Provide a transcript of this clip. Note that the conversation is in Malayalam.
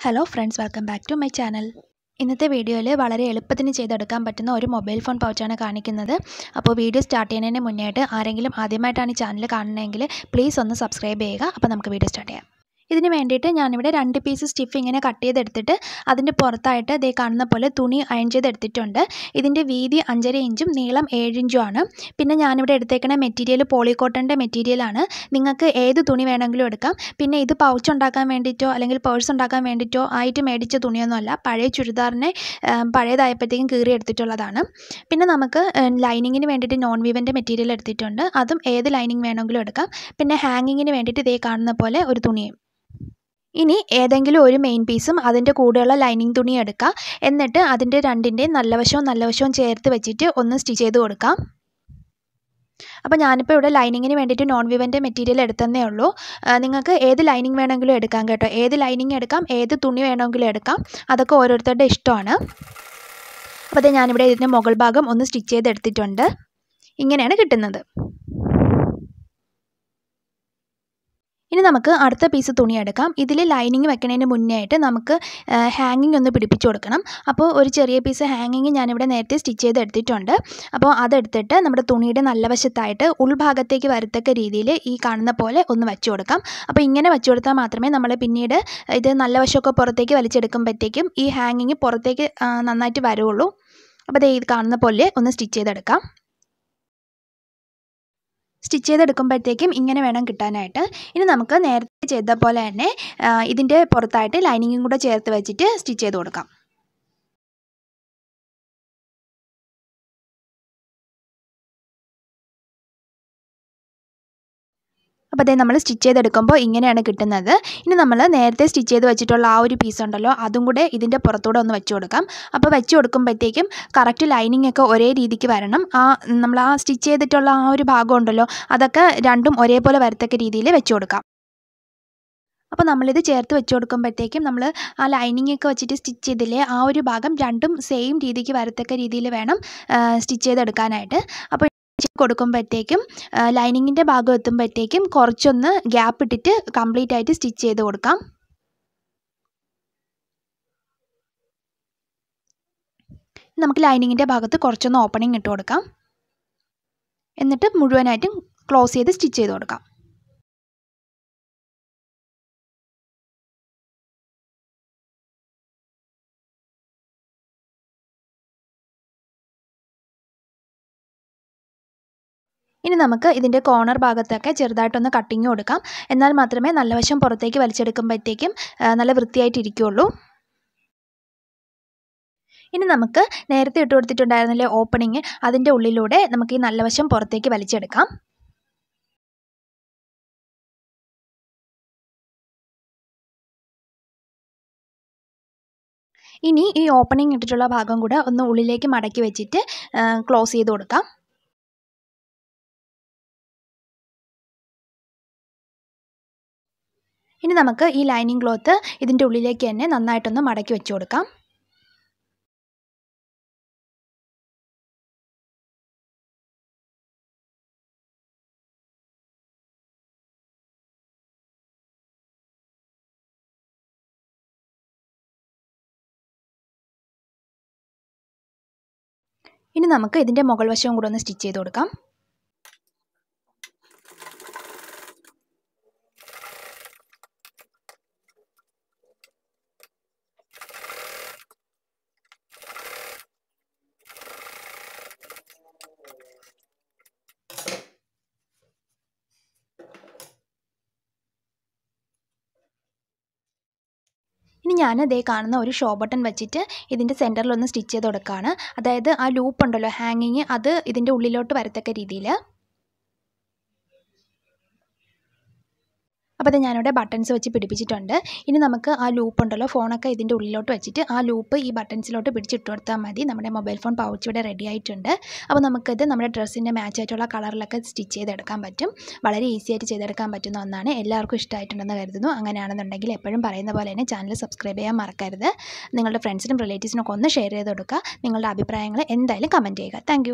Hello friends welcome back to my channel ഇന്നത്തെ വീഡിയോയിൽ വളരെ എളുപ്പത്തിന് ചെയ്തെടുക്കാൻ പറ്റുന്ന ഒരു മൊബൈൽ ഫോൺ പൗച്ചാണ് കാണിക്കുന്നത്. അപ്പോൾ വീഡിയോ സ്റ്റാർട്ട് ചെയ്യുന്നതിന് മുന്നേയായിട്ട് ആരെങ്കിലും ആദ്യമായിട്ടാണ് ഈ ചാനൽ കാണണമെങ്കിൽ പ്ലീസ് ഒന്ന് സബ്സ്ക്രൈബ് ചെയ്യുക. അപ്പോൾ നമുക്ക് വീഡിയോ സ്റ്റാർട്ട് ചെയ്യാം. ഇതിന് വേണ്ടിയിട്ട് ഞാനിവിടെ രണ്ട് പീസ് സ്റ്റിഫ് ഇങ്ങനെ കട്ട് ചെയ്തെടുത്തിട്ട് അതിന്റെ പുറത്തായിട്ട് ഇതേ കാണുന്ന പോലെ തുണി അയൺ ചെയ്തെടുത്തിട്ടുണ്ട്. ഇതിന്റെ വീതി അഞ്ചര ഇഞ്ചും നീളം ഏഴ് ഇഞ്ചും ആണ്. പിന്നെ ഞാനിവിടെ എടുത്തേക്കുന്ന മെറ്റീരിയൽ പോളിക്കോട്ടന്റെ മെറ്റീരിയലാണ് നിങ്ങൾക്ക് ഏത് തുണി വേണമെങ്കിലും എടുക്കാം. പിന്നെ ഇത് പൗച്ച് ഉണ്ടാക്കാൻ വേണ്ടിയിട്ടോ അല്ലെങ്കിൽ പേഴ്സ് ഉണ്ടാക്കാൻ വേണ്ടിയിട്ടോ ആയിട്ട് മേടിച്ച തുണിയൊന്നുമല്ല പഴയ ചുരിദാറിനെ പഴയതായപ്പോഴത്തേക്കും കീറി എടുത്തിട്ടുള്ളതാണ്. പിന്നെ നമുക്ക് ലൈനിങ്ങിന് വേണ്ടിയിട്ട് നോൺ വീവന്റെ മെറ്റീരിയൽ എടുത്തിട്ടുണ്ട്. അതും ഏത് ലൈനിങ് വേണമെങ്കിലും എടുക്കാം. പിന്നെ ഹാങ്ങിങ്ങിന് വേണ്ടിയിട്ട് ഇതേ കാണുന്ന പോലെ ഒരു തുണിയും. ഇനി ഏതെങ്കിലും ഒരു മെയിൻ പീസും അതിന്റെ കൂടെയുള്ള ലൈനിങ് തുണി എടുക്കുക എന്നിട്ട് അതിന്റെ രണ്ടിന്റെയും നല്ല വശവും നല്ല വശവും ചേർത്ത് വെച്ചിട്ട് ഒന്ന് സ്റ്റിച്ച് ചെയ്ത് കൊടുക്കാം. അപ്പോൾ ഞാനിപ്പോൾ ഇവിടെ ലൈനിങ്ങിന് വേണ്ടിയിട്ട് നോൺ വിവന്റെ മെറ്റീരിയൽ എടുത്തന്നേ ഉള്ളൂ. നിങ്ങൾക്ക് ഏത് ലൈനിങ് വേണമെങ്കിലും എടുക്കാം കേട്ടോ. ഏത് ലൈനിങ് എടുക്കാം ഏത് തുണി വേണമെങ്കിലും എടുക്കാം. അതൊക്കെ ഓരോരുത്തരുടെ ഇഷ്ടമാണ്. അപ്പോൾ അത് ഞാനിവിടെ ഇതിന്റെ മുകൾ ഭാഗം ഒന്ന് സ്റ്റിച്ച് ചെയ്തെടുത്തിട്ടുണ്ട്. ഇങ്ങനെയാണ് കിട്ടുന്നത് ഇനി നമുക്ക് അടുത്ത പീസ് തുണി എടുക്കാം. ഇതിൽ ലൈനിങ് വെക്കുന്നതിന് മുന്നേ ആയിട്ട് നമുക്ക് ഹാങ്ങിങ് ഒന്ന് പിടിപ്പിച്ച് കൊടുക്കണം. അപ്പോൾ ഒരു ചെറിയ പീസ് ഹാങ്ങിങ് ഞാനിവിടെ നേരത്തെ സ്റ്റിച്ച് ചെയ്ത് എടുത്തിട്ടുണ്ട്. അപ്പോൾ അതെടുത്തിട്ട് നമ്മുടെ തുണിയുടെ നല്ല വശത്തായിട്ട് ഉൾഭാഗത്തേക്ക് വരത്തക്ക രീതിയിൽ ഈ കാണുന്ന പോലെ ഒന്ന് വെച്ച് കൊടുക്കാം. അപ്പോൾ ഇങ്ങനെ വെച്ച് കൊടുത്താൽ മാത്രമേ നമ്മൾ പിന്നീട് ഇത് നല്ല വശമൊക്കെ പുറത്തേക്ക് വലിച്ചെടുക്കുമ്പോഴത്തേക്കും ഈ ഹാങ്ങിങ് പുറത്തേക്ക് നന്നായിട്ട് വരുള്ളൂ അപ്പോൾ ഇത് കാണുന്ന പോലെ ഒന്ന് സ്റ്റിച്ച് ചെയ്തെടുക്കാം. സ്റ്റിച്ച് ചെയ്തെടുക്കുമ്പോഴത്തേക്കും ഇങ്ങനെ വേണം കിട്ടാനായിട്ട്. ഇനി നമുക്ക് നേരത്തെ ചെയ്ത പോലെ തന്നെ ഇതിന്റെ പുറത്തായിട്ട് ലൈനിങ്ങും കൂടെ ചേർത്ത് വെച്ചിട്ട് സ്റ്റിച്ച് ചെയ്ത് കൊടുക്കാം. അപ്പോൾ അതേ നമ്മൾ സ്റ്റിച്ച് ചെയ്തെടുക്കുമ്പോൾ ഇങ്ങനെയാണ് കിട്ടുന്നത്. ഇനി നമ്മൾ നേരത്തെ സ്റ്റിച്ച് ചെയ്ത് വെച്ചിട്ടുള്ള ആ ഒരു പീസ് ഉണ്ടല്ലോ അതും കൂടെ ഇതിന്റെ പുറത്തൂടെ ഒന്ന് വെച്ച് കൊടുക്കാം. അപ്പോൾ വെച്ച് കൊടുക്കുമ്പോഴത്തേക്കും കറക്റ്റ് ലൈനിങ് ഒക്കെ ഒരേ രീതിക്ക് വരണം. ആ നമ്മൾ ആ സ്റ്റിച്ച് ചെയ്തിട്ടുള്ള ആ ഒരു ഭാഗം ഉണ്ടല്ലോ അതൊക്കെ രണ്ടും ഒരേപോലെ വരത്തക്ക രീതിയിൽ വെച്ച് കൊടുക്കാം. അപ്പോൾ നമ്മളിത് ചേർത്ത് വെച്ച് കൊടുക്കുമ്പോഴത്തേക്കും നമ്മൾ ആ ലൈനിങ് ഒക്കെ വെച്ചിട്ട് സ്റ്റിച്ച് ചെയ്തില്ലേ ആ ഒരു ഭാഗം രണ്ടും സെയിം രീതിക്ക് വരത്തക്ക രീതിയിൽ വേണം സ്റ്റിച്ച് ചെയ്തെടുക്കാനായിട്ട്. അപ്പോൾ കൊടുക്കുമ്പോഴത്തേക്കും ലൈനിങ്ങിന്റെ ഭാഗം എത്തുമ്പോഴത്തേക്കും കുറച്ചൊന്ന് ഗ്യാപ്പ് ഇട്ടിട്ട് കംപ്ലീറ്റ് ആയിട്ട് സ്റ്റിച്ച് ചെയ്ത് കൊടുക്കാം. നമുക്ക് ലൈനിങ്ങിന്റെ ഭാഗത്ത് കുറച്ചൊന്ന് ഓപ്പണിംഗ് ഇട്ട് കൊടുക്കാം. എന്നിട്ട് മുഴുവനായിട്ടും ക്ലോസ് ചെയ്ത് സ്റ്റിച്ച് ചെയ്ത് കൊടുക്കാം. ഇനി നമുക്ക് ഇതിന്റെ കോർണർ ഭാഗത്തൊക്കെ ചെറുതായിട്ടൊന്ന് കട്ടിങ് കൊടുക്കാം എന്നാൽ മാത്രമേ നല്ല വശം പുറത്തേക്ക് വലിച്ചെടുക്കുമ്പോഴത്തേക്കും നല്ല വൃത്തിയായിട്ട് ഇരിക്കുകയുള്ളൂ ഇനി നമുക്ക് നേരത്തെ ഇട്ട് കൊടുത്തിട്ടുണ്ടായിരുന്നില്ലേ ഓപ്പണിങ് അതിന്റെ ഉള്ളിലൂടെ നമുക്ക് ഈ നല്ല വശം പുറത്തേക്ക് വലിച്ചെടുക്കാം. ഇനി ഈ ഓപ്പണിങ് ഇട്ടിട്ടുള്ള ഭാഗം കൂടെ ഒന്ന് ഉള്ളിലേക്ക് മടക്കി വെച്ചിട്ട് ക്ലോസ് ചെയ്ത് കൊടുക്കാം. ഇനി നമുക്ക് ഈ ലൈനിങ് ക്ലോത്ത് ഇതിന്റെ ഉള്ളിലേക്ക് തന്നെ നന്നായിട്ടൊന്ന് മടക്കി വെച്ച് കൊടുക്കാം. ഇനി നമുക്ക് ഇതിന്റെ മുകൾ വശവും കൂടെ ഒന്ന് സ്റ്റിച്ച് ചെയ്ത് കൊടുക്കാം. ഞാൻ ഇതേ കാണുന്ന ഒരു ഷോ ബട്ടൺ വെച്ചിട്ട് ഇതിന്റെ സെന്ററിൽ ഒന്ന് സ്റ്റിച്ച് ചെയ്ത് കൊടുക്കുകയാണ് അതായത് ആ ലൂപ്പ് ഉണ്ടല്ലോ ഹാങ്ങിങ് അത് ഇതിന്റെ ഉള്ളിലോട്ട് വരത്തക്ക രീതിയിൽ അപ്പോൾ അത് ഞാനിവിടെ ബട്ടൺസ് വെച്ച് പിടിപ്പിച്ചിട്ടുണ്ട്. ഇനി നമുക്ക് ആ ലൂപ്പ് ഉണ്ടല്ലോ ഫോണൊക്കെ ഇതിന്റെ ഉള്ളിലോട്ട് വെച്ചിട്ട് ആ ലൂപ്പ് ഈ ബട്ടൺസിലോട്ട് പിടിച്ചിട്ട് കൊടുത്താൽ മതി. നമ്മുടെ മൊബൈൽ ഫോൺ പൗച്ച് ഇവിടെ റെഡി ആയിട്ടുണ്ട്. അപ്പോൾ നമുക്കിത് നമ്മുടെ ഡ്രസ്സിന്റെ മാച്ച് ആയിട്ടുള്ള കളറിലൊക്കെ സ്റ്റിച്ച് ചെയ്തെടുക്കാൻ പറ്റും. വളരെ ഈസി ആയിട്ട് ചെയ്തെടുക്കാൻ പറ്റുന്ന ഒന്നാണ്. എല്ലാവർക്കും ഇഷ്ടമായിട്ടുണ്ടെന്ന് കരുതുന്നു. അങ്ങനെയാണെന്നുണ്ടെങ്കിൽ എപ്പോഴും പറയുന്ന പോലെ തന്നെ ചാനൽ സബ്സ്ക്രൈബ് ചെയ്യാൻ മറക്കരുത്. നിങ്ങളുടെ ഫ്രണ്ട്സിനും റിലേറ്റീവ്സിനൊക്കെ ഒന്ന് ഷെയർ ചെയ്ത് കൊടുക്കുക. നിങ്ങളുടെ അഭിപ്രായങ്ങൾ എന്തായാലും കമന്റ് ചെയ്യുക. താങ്ക്